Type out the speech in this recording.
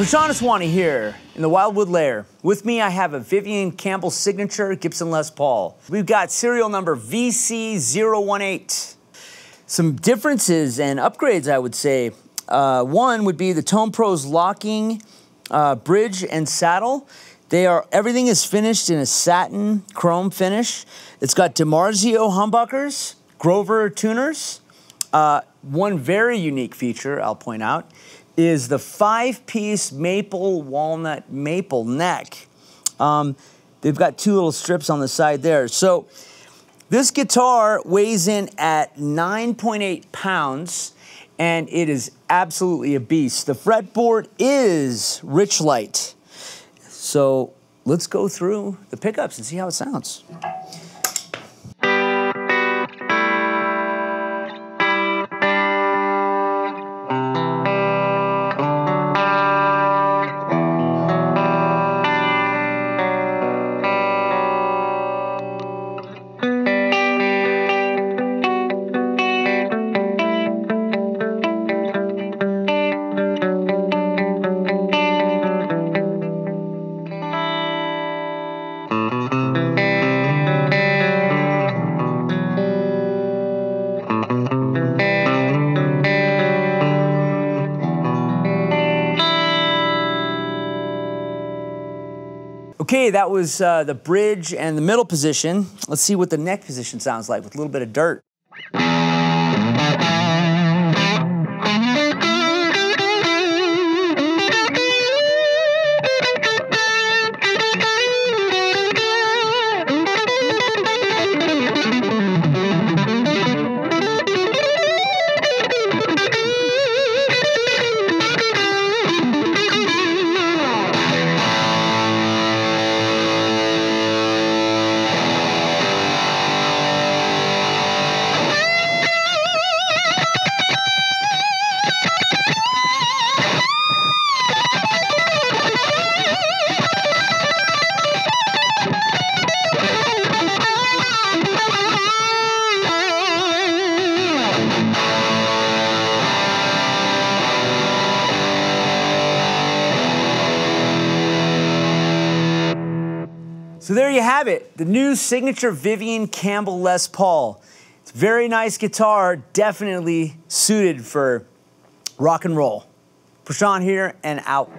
Prashant Aswani here in the Wildwood Lair. With me, I have a Vivian Campbell signature Gibson Les Paul. We've got serial number VC018. Some differences and upgrades, I would say. Uh, one would be the TonePros locking uh, bridge and saddle. They are everything is finished in a satin chrome finish. It's got DiMarzio humbuckers, Grover tuners. Uh, one very unique feature I'll point out is the five-piece maple walnut maple neck. Um, they've got two little strips on the side there. So this guitar weighs in at 9.8 pounds and it is absolutely a beast. The fretboard is Richlite. So let's go through the pickups and see how it sounds. Okay, that was uh, the bridge and the middle position. Let's see what the neck position sounds like with a little bit of dirt. So there you have it, the new signature Vivian Campbell Les Paul. It's a very nice guitar, definitely suited for rock and roll. Prashant here and out.